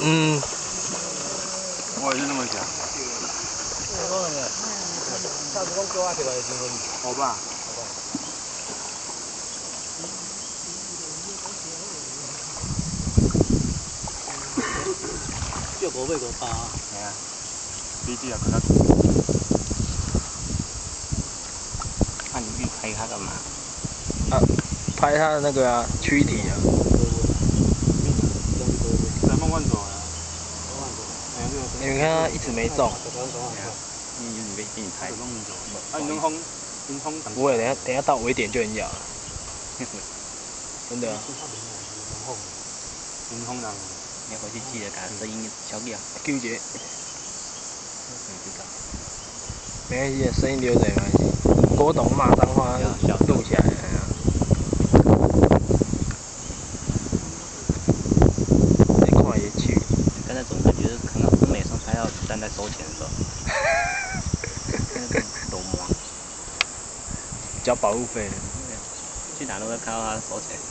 嗯，我也是这么想。好。好吧。叫五尾五八。系啊，飞机也可能。那你去拍它干嘛？啊，拍它的那个啊，躯体啊。你们看它一直没中。你你被被你拍。啊，你能轰，能轰。不会，等下等下到尾点就很咬了。真的啊。能轰人。你回去记得把声音消掉。纠结。没关系，声音留着没关系。郭董骂脏话来。这块也去。刚才总感觉看到站在收钱的时候。懂吗？交保护费。去哪都会看到他收钱。